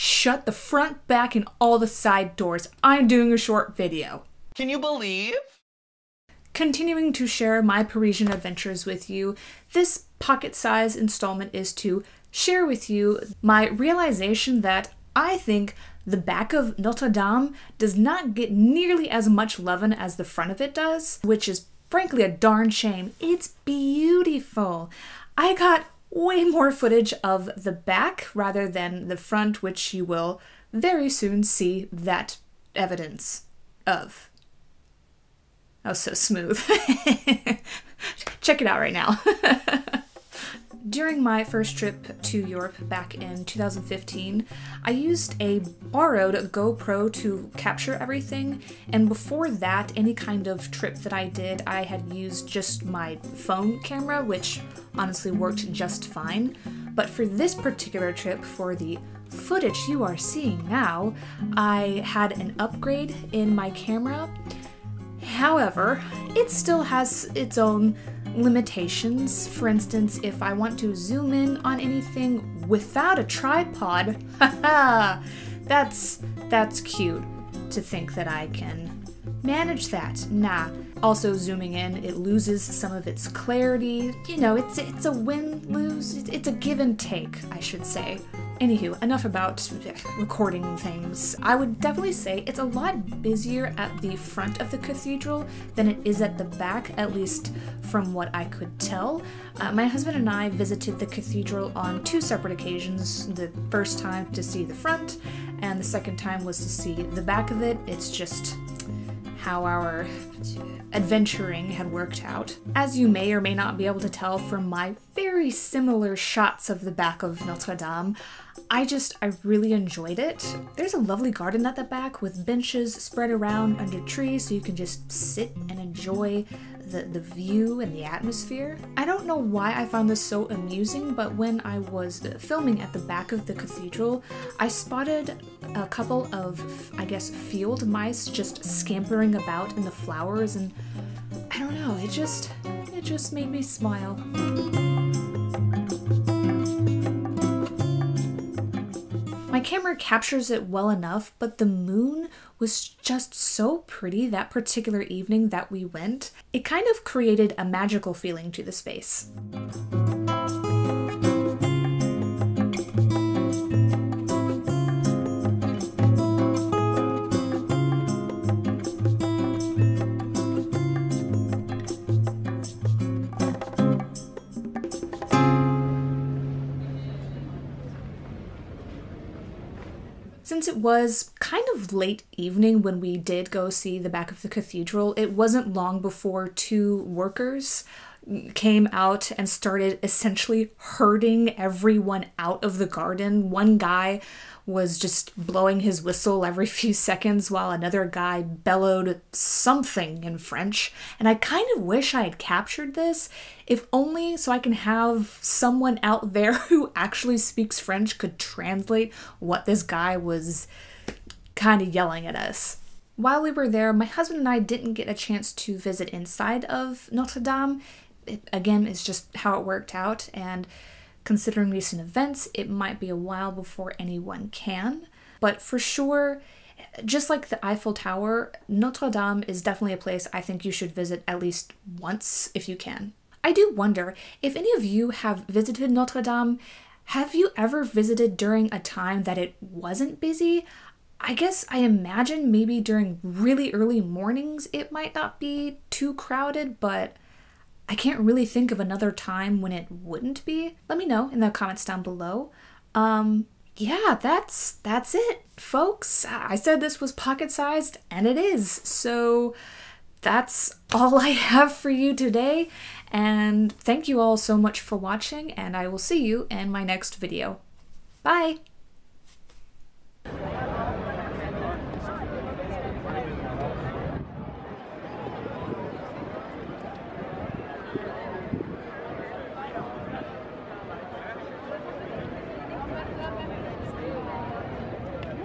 shut the front, back, and all the side doors. I'm doing a short video. Can you believe? Continuing to share my Parisian adventures with you, this pocket size installment is to share with you my realization that I think the back of Notre Dame does not get nearly as much loving as the front of it does, which is frankly a darn shame. It's beautiful. I got way more footage of the back rather than the front, which you will very soon see that evidence of. Oh, so smooth. Check it out right now. During my first trip to Europe back in 2015, I used a borrowed GoPro to capture everything, and before that, any kind of trip that I did, I had used just my phone camera, which honestly worked just fine. But for this particular trip, for the footage you are seeing now, I had an upgrade in my camera. However, it still has its own limitations. For instance, if I want to zoom in on anything without a tripod, haha, that's that's cute to think that I can manage that. Nah. Also zooming in, it loses some of its clarity. You know, it's it's a win-lose. It's a give and take, I should say. Anywho, enough about recording things. I would definitely say it's a lot busier at the front of the cathedral than it is at the back, at least from what I could tell. Uh, my husband and I visited the cathedral on two separate occasions. The first time to see the front, and the second time was to see the back of it. It's just how our adventuring had worked out. As you may or may not be able to tell from my very similar shots of the back of Notre Dame, I just, I really enjoyed it. There's a lovely garden at the back with benches spread around under trees so you can just sit and enjoy the, the view and the atmosphere. I don't know why I found this so amusing, but when I was filming at the back of the cathedral, I spotted a couple of, I guess, field mice just scampering about in the flowers, and I don't know, it just, it just made me smile. Camera captures it well enough, but the moon was just so pretty that particular evening that we went. It kind of created a magical feeling to the space. Since it was kind of late evening when we did go see the back of the cathedral, it wasn't long before two workers came out and started essentially herding everyone out of the garden. One guy was just blowing his whistle every few seconds while another guy bellowed something in French. And I kind of wish I had captured this, if only so I can have someone out there who actually speaks French could translate what this guy was kind of yelling at us. While we were there, my husband and I didn't get a chance to visit inside of Notre Dame. It, again, it's just how it worked out, and Considering recent events, it might be a while before anyone can. But for sure, just like the Eiffel Tower, Notre Dame is definitely a place I think you should visit at least once if you can. I do wonder if any of you have visited Notre Dame. Have you ever visited during a time that it wasn't busy? I guess I imagine maybe during really early mornings it might not be too crowded, but I can't really think of another time when it wouldn't be. Let me know in the comments down below. Um, yeah, that's that's it, folks. I said this was pocket-sized, and it is. So that's all I have for you today. And thank you all so much for watching, and I will see you in my next video. Bye!